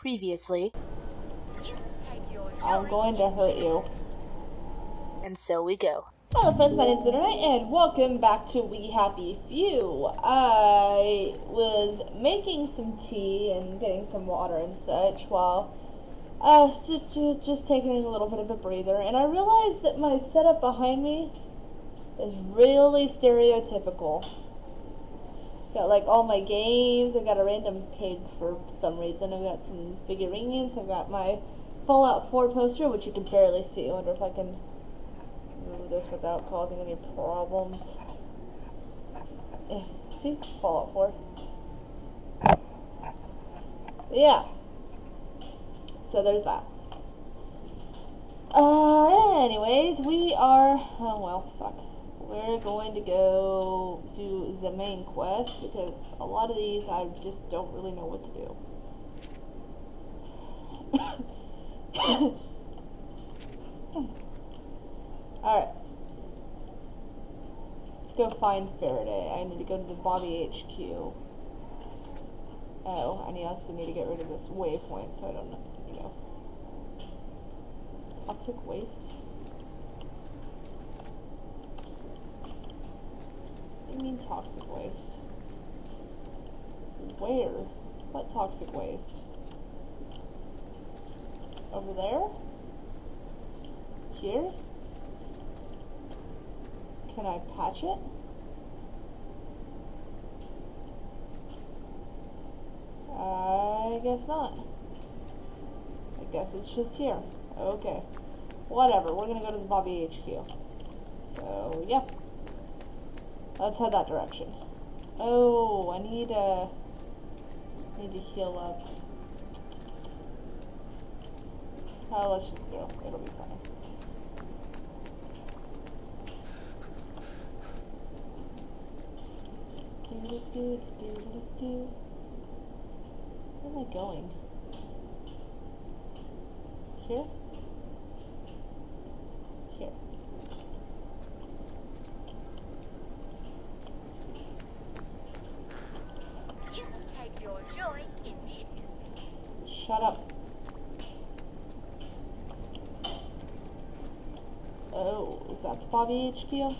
Previously. I'm going to hurt you. And so we go. Hello friends, my name's Lunernight, and welcome back to We Happy Few. I was making some tea and getting some water and such while uh, just, just taking a little bit of a breather, and I realized that my setup behind me is really stereotypical. Got like all my games. I've got a random pig for some reason. I've got some figurines. I've got my Fallout 4 poster, which you can barely see. I wonder if I can move this without causing any problems. Eh, see? Fallout 4. Yeah. So there's that. Uh, anyways, we are, oh well, fuck we're going to go do the main quest because a lot of these I just don't really know what to do. Alright. Let's go find Faraday. I need to go to the Bobby HQ. Oh, I also need to get rid of this waypoint so I don't know, you know. Toxic waste. Mean toxic waste? Where? What toxic waste? Over there? Here? Can I patch it? I guess not. I guess it's just here. Okay. Whatever, we're gonna go to the Bobby HQ. So, yeah. Let's head that direction. Oh, I need uh need to heal up. Oh, let's just go. It'll be fine. Where am I going? Here? Shut up. Oh, is that the Bobby HQ?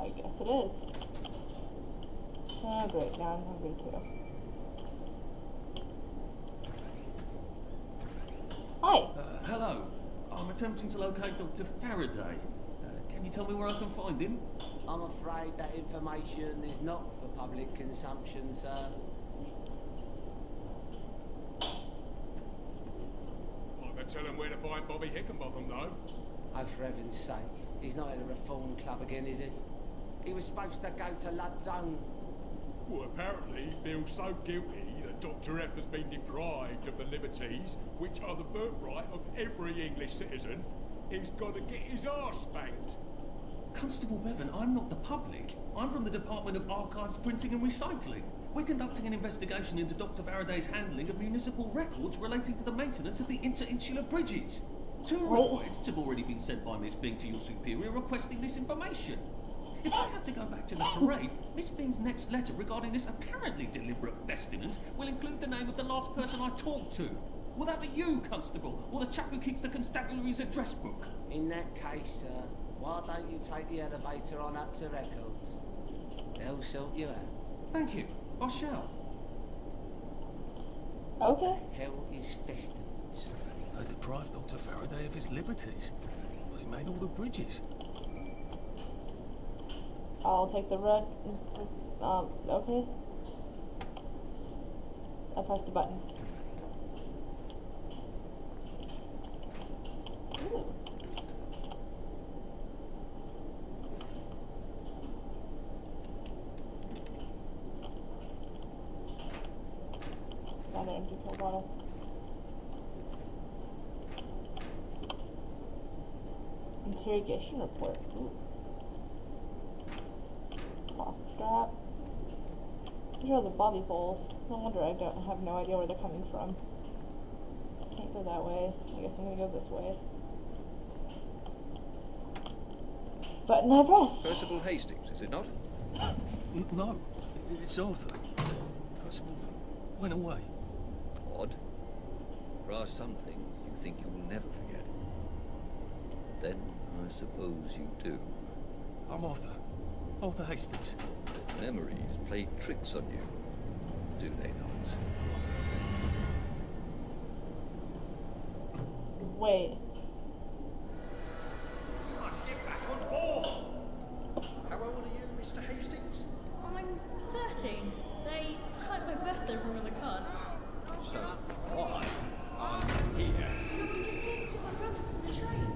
I guess it is. Oh great, now I'm hungry too. Hi. Uh, hello. I'm attempting to locate Dr. Faraday. Uh, can you tell me where I can find him? I'm afraid that information is not for public consumption, sir. I tell him where to find Bobby Hickenbotham, though. Oh, for heaven's sake. He's not at a reform club again, is he? He was supposed to go to Lud's Holm. Well, apparently he feels so guilty that Dr. F has been deprived of the liberties which are the birthright of every English citizen. He's got to get his arse spanked. Constable Bevan, I'm not the public. I'm from the Department of Archives, Printing and Recycling. We're conducting an investigation into Dr. Faraday's handling of municipal records relating to the maintenance of the interinsular bridges. Two oh. requests have already been sent by Miss Bing to your superior requesting this information. If I have to go back to the parade, Miss Bing's next letter regarding this apparently deliberate festinance will include the name of the last person I talked to. Will that be you, Constable, or the chap who keeps the constabulary's address book? In that case, sir, uh, why don't you take the elevator on up to records? They'll sort you out. Thank you. I shall. Okay. Hell is festivals. They deprived Dr. Faraday of his liberties. But he made all the bridges. I'll take the red. Um, okay. I pressed the button. Ooh. Another empty pill bottle. Interrogation report. Ooh. Cloth scrap. These are the bobby holes. No wonder I don't have no idea where they're coming from. Can't go that way. I guess I'm gonna go this way. Button I press. Percival Hastings, is it not? no. It's Arthur. Percival went away. Odd. There are some things you think you will never forget. Then I suppose you do. I'm Arthur. Arthur Hastings. Memories play tricks on you, do they not? Wait. Let's get back on board. How old are you, Mr. Hastings? I'm 13. They typed my birthday wrong on the card. So, why are you here? I'm just here to take my brother to the train.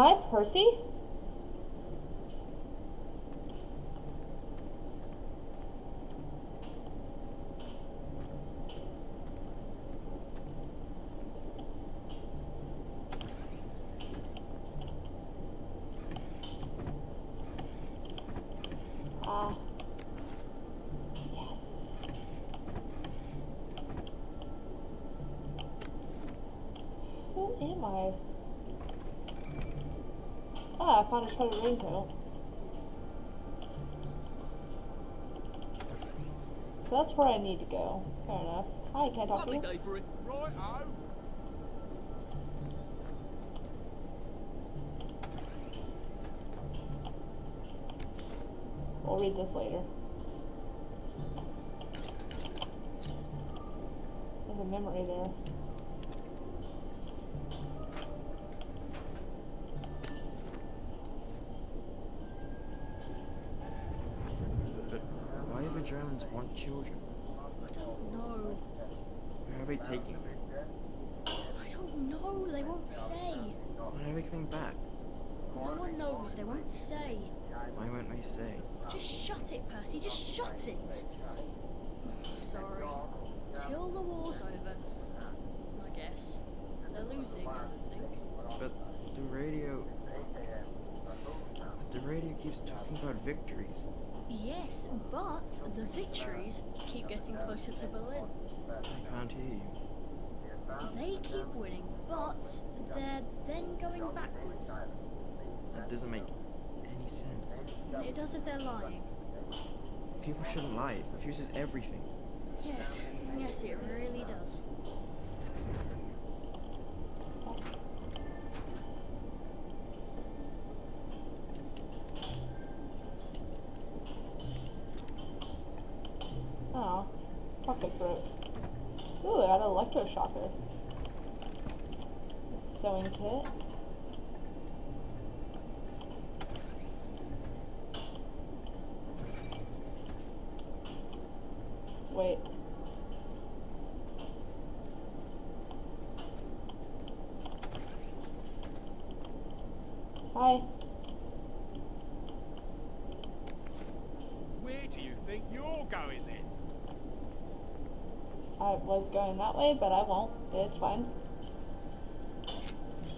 I Percy? Ah. Yes. Who am I? I found a treasure raincoat. So that's where I need to go. Fair enough. Hi, can I talk to you? Day for it. Right -o. We'll read this later. There's a memory there. But why do the Germans want children? I don't know. Where are they taking them? I don't know. They won't say. When are they coming back? No one knows. They won't say. Why won't they say? Just shut it, Percy. Just shut it. Sorry. Till the war's over. I guess. They're losing, I think. But the radio... But the radio keeps talking about victories. Yes, but the victories keep getting closer to Berlin. I can't hear you. They keep winning, but they're then going backwards. That doesn't make any sense. It does if they're lying. People shouldn't lie. It refuses everything. Yes, yes, it really does. Oh, pocket grip. Ooh, I got an electroshocker. A sewing kit. Wait. Hi. Where do you think you're going then? I was going that way, but I won't. It's fine.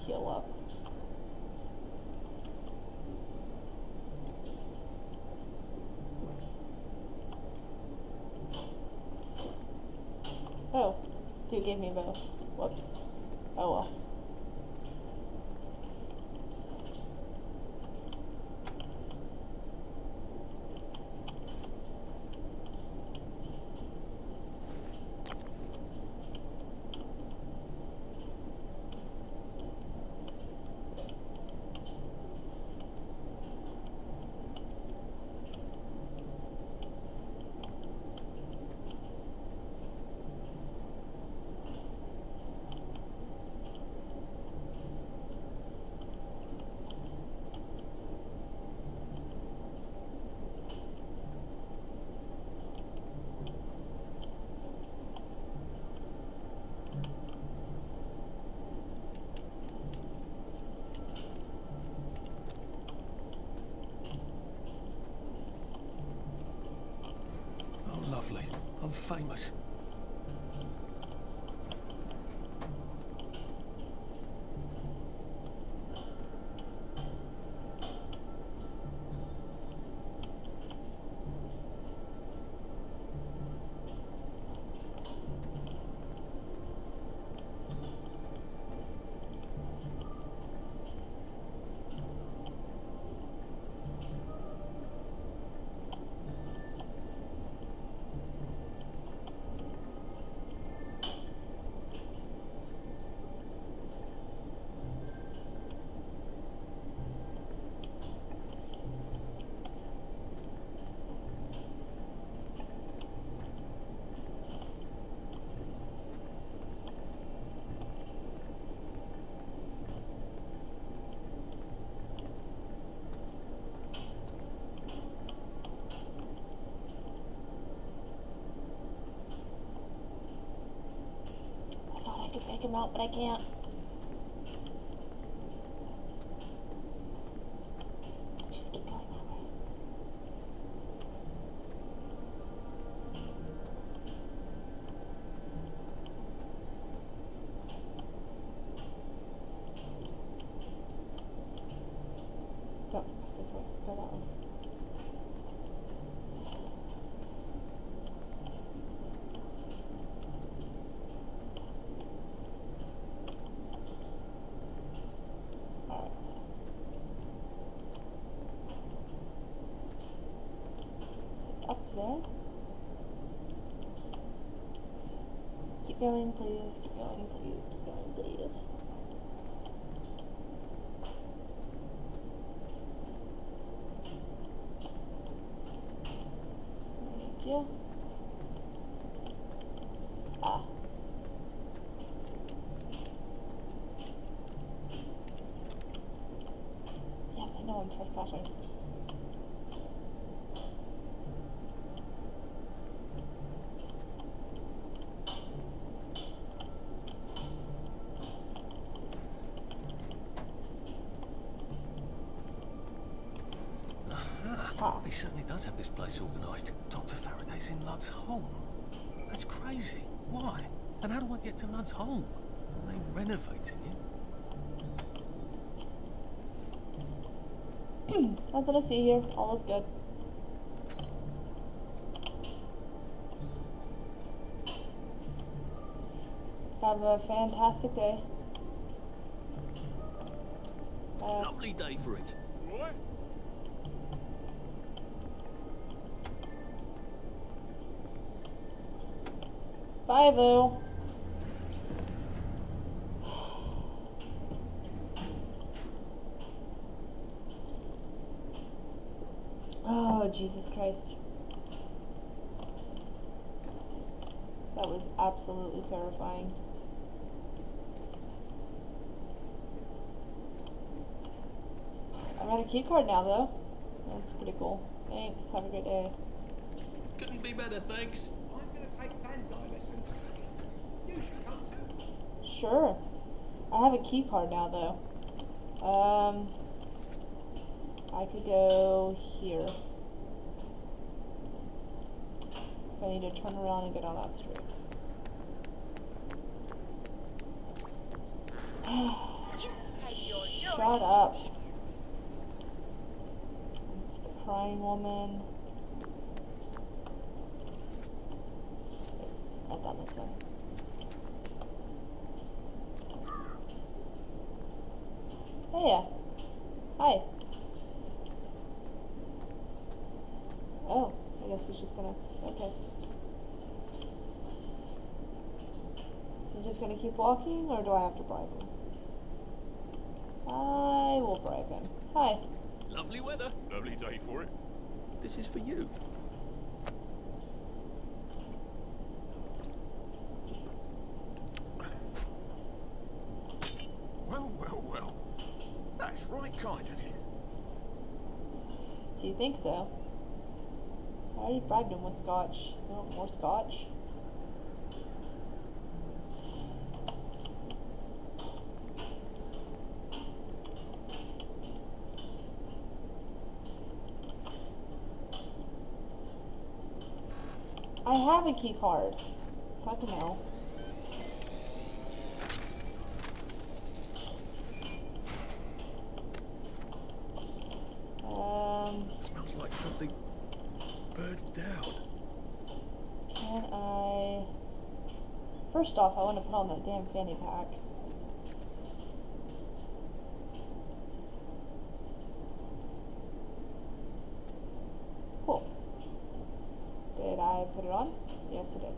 Heal up. Oh, Stu gave me both. Whoops. Oh well. Oh, lovely. I'm famous. could take him out, but I can't. Just keep going that way. Go this way. Go that way. Alright. So up there. Keep going, please. Keep going, please. Keep going, please. Thank you. Ah. Yes, I know I'm trespassing. Ah, he certainly does have this place organised. Dr. Faraday's in Lud's Holm. That's crazy. Why? And how do I get to Lud's Holm? Are they renovating it? Nothing to see here. All is good. Have a fantastic day. Uh, Lovely day for it. Bye, Lou. Oh, Jesus Christ. That was absolutely terrifying. I got a key card now, though. That's pretty cool. Thanks. Have a great day. Couldn't be better, thanks. I'm going to take Banzai lessons. You should come too. Sure. I have a key card now, though. Um, I could go here. So I need to turn around and get on that street. Shut up. It's the crying woman. Not down this way. Hey, yeah. Hi. Oh, I guess he's just gonna. Okay. Is he just gonna keep walking, or do I have to bribe him? I will bribe him. Hi. Lovely weather. Lovely day for it. This is for you. Well, well, well. That's right kind of you. Do you think so? I already bribed him with scotch. More scotch? I have a key card. Fucking hell. Um, smells like something burnt down. can I... First off, I want to put on that damn fanny pack. Cool. Did I put it on? Yes, I did.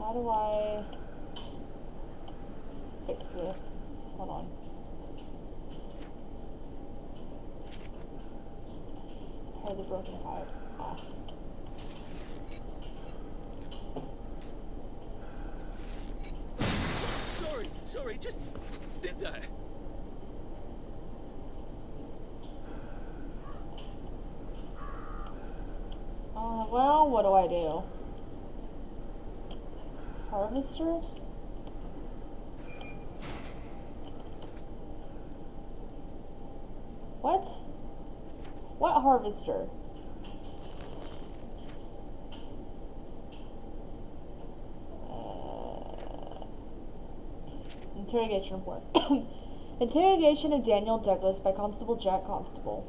How do I fix this? Hold on. Repair the broken pipe. Ah. Sorry, sorry, just did that? Uh, well, what do I do? Harvester? What? What harvester? Uh, interrogation report. Interrogation of Daniel Douglas by Constable Jack Constable.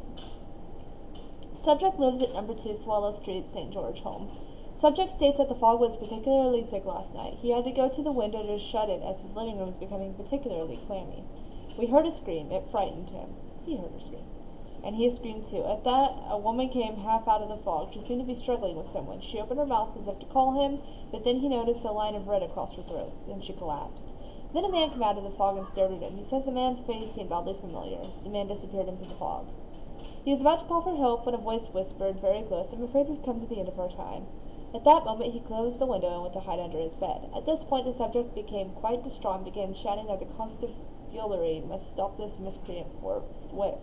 Subject lives at number 2 Swallow Street, St. George home. Subject states that the fog was particularly thick last night. He had to go to the window to shut it as his living room was becoming particularly clammy. We heard a scream. It frightened him. He heard a scream. And he screamed too. At that, a woman came half out of the fog. She seemed to be struggling with someone. She opened her mouth as if to call him, but then he noticed a line of red across her throat. Then she collapsed. Then a man came out of the fog and stared at him. He says the man's face seemed oddly familiar. The man disappeared into the fog. He was about to call for help when a voice whispered, very close, I'm afraid we've come to the end of our time. At that moment, he closed the window and went to hide under his bed. At this point, the subject became quite distraught and began shouting that the constabulary must stop this miscreant forthwith.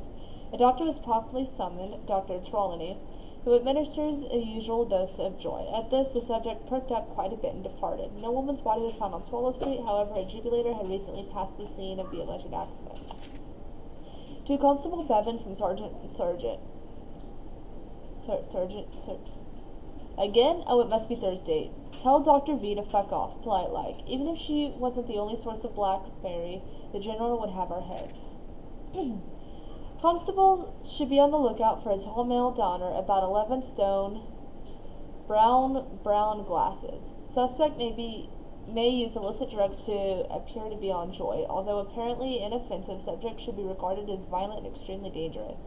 A doctor was promptly summoned, Dr. Trelawney, who administers a usual dose of joy. At this, the subject perked up quite a bit and departed. No woman's body was found on Swallow Street, however, a jubilator had recently passed the scene of the alleged accident. To Constable Bevan from Sergeant Sergeant Ser, Sergeant Ser, Again? Oh, it must be Thursday. Tell Dr. V to fuck off, polite like. Even if she wasn't the only source of blackberry, the general would have our heads. Constable should be on the lookout for a tall male donor, about 11 stone, brown, brown glasses. Suspect may be may use illicit drugs to appear to be on joy, although apparently inoffensive, subject should be regarded as violent and extremely dangerous.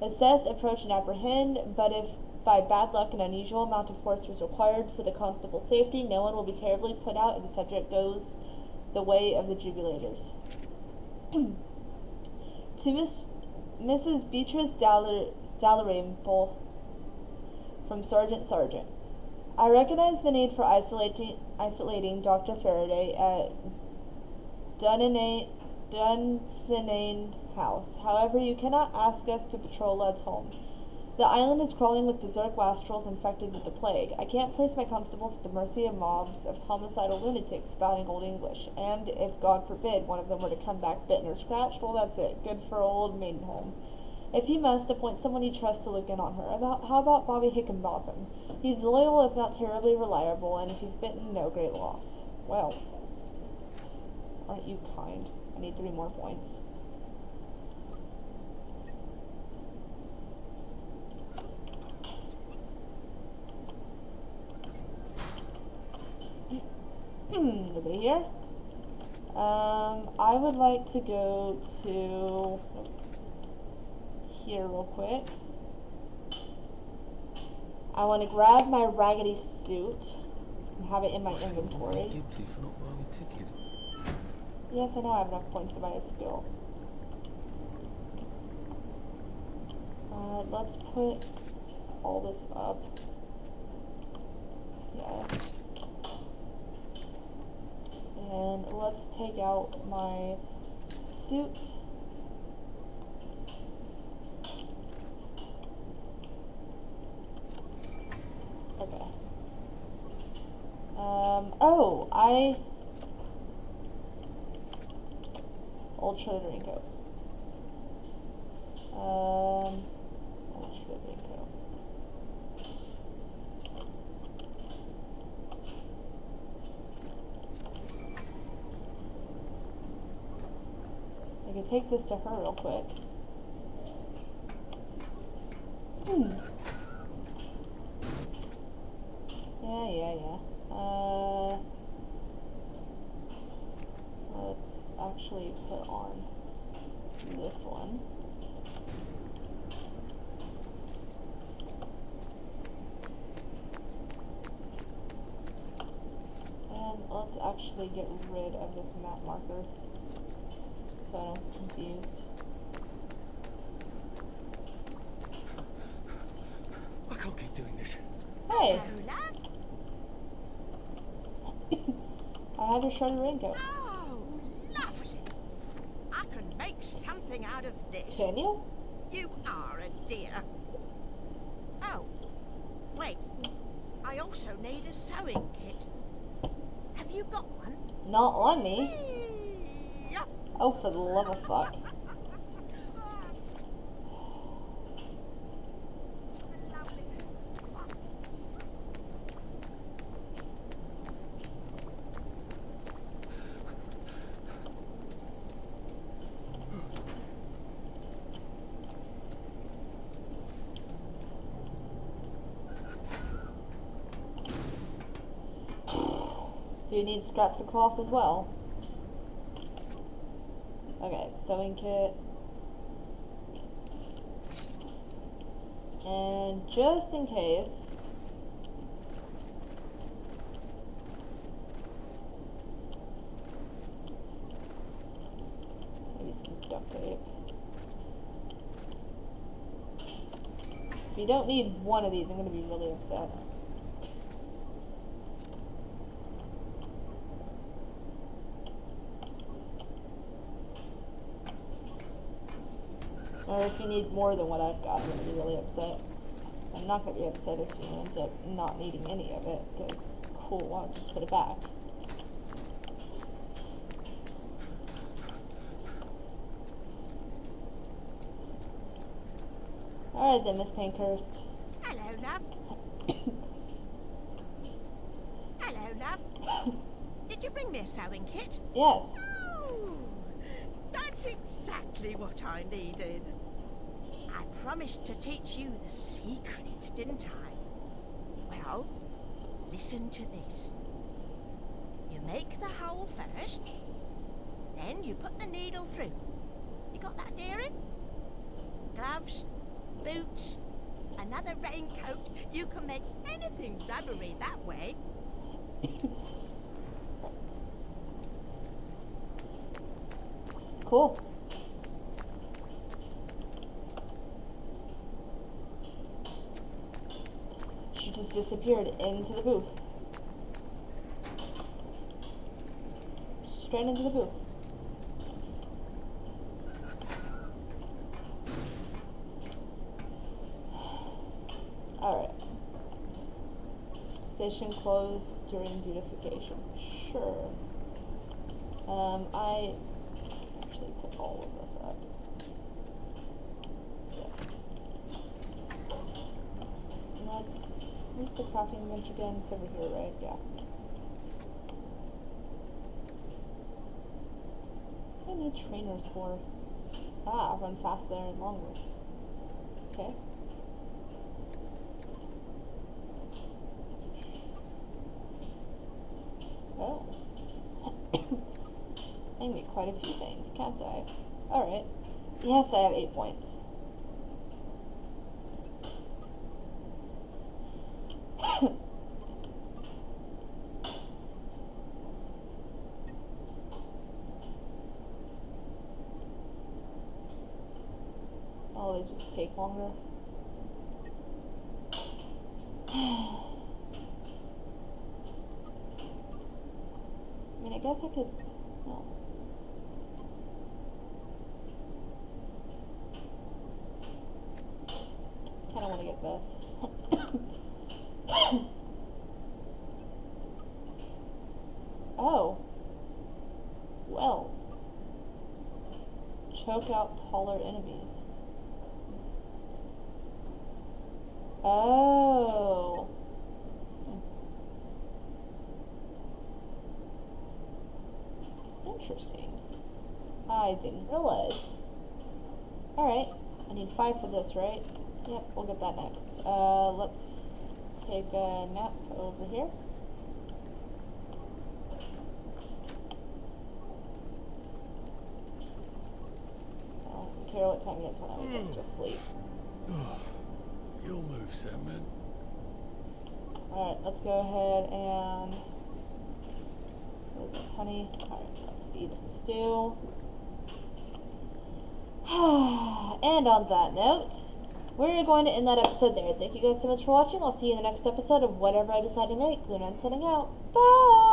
Assess, approach, and apprehend, but if by bad luck an unusual amount of force was required for the constable's safety, no one will be terribly put out if the subject goes the way of the jubilators. to Miss Mrs. Beatrice Dalrymple from Sergeant Sergeant. I recognize the need for isolating, isolating Dr. Faraday at Dunsinane, Dunsinane House. However, you cannot ask us to patrol Lud's Holm. The island is crawling with berserk wastrels infected with the plague. I can't place my constables at the mercy of mobs of homicidal lunatics spouting old English. And if, God forbid, one of them were to come back bitten or scratched, well, that's it. Good for old Maidenholm. If you must, appoint someone you trust to look in on her. About how about Bobby Hickenbotham? He's loyal, if not terribly reliable, and if he's bitten, no great loss. Well, aren't you kind? I need three more points. Hmm, nobody here. Um, I would like to go to here real quick. I want to grab my raggedy suit and have it in my inventory. Guilty for not buying a ticket. Yes, I know I have enough points to buy a skill. Uh, let's put all this up. Yes. And let's take out my suit. Okay. Um, oh, I... Old shredded raincoat. Um, old shredded raincoat. I can take this to her real quick. Hmm. Yeah, yeah, yeah. Uh, let's actually put on this one. And let's actually get rid of this map marker so I confused. I can't keep doing this. Hey! I have your shredded raincoat. Oh, lovely. I can make something out of this. Can you? You are a dear. Oh, wait. I also need a sewing kit. Have you got one? Not on me. Oh, for the love of fuck. Do you need scraps of cloth as well? Sewing kit. And just in case, maybe some duct tape. If you don't need one of these, I'm gonna be really upset. Or if you need more than what I've got, I'm gonna be really upset. I'm not gonna be upset if you end up not needing any of it, because cool, I'll just put it back. Alright then, Miss Pankhurst. Hello, love. Hello, love. Did you bring me a sewing kit? Yes. Oh, that's exactly what I needed. Promised to teach you the secret, didn't I? Well, listen to this. You make the hole first, then you put the needle through. You got that, dearie? Gloves, boots, another raincoat. You can make anything rubbery that way. Cool. She just disappeared into the booth. Straight into the booth. Alright. Station closed during beautification. Sure. Um, I actually put all of this up. Yes. And that's, crafting bench again? It's over here, right? Yeah. What do I need trainers for? Ah, run faster and longer. Okay. Oh. I make quite a few things, can't I? Alright. Yes, I have eight points. oh, they just take longer. I guess I could. Well, kind of want to get this. oh. Well. Choke out taller enemies. Oh. Interesting. I didn't realize. Alright, I need five for this, right? Yep, we'll get that next. Uh, let's take a nap over here. I don't care what time it is when I wake up, just sleep. You'll move, Sandman. Alright, let's go ahead and... What is this, honey? Alright, let's eat some stew. and on that note, we're going to end that episode there. Thank you guys so much for watching. I'll see you in the next episode of whatever I decide to make. Lunan setting out. Bye!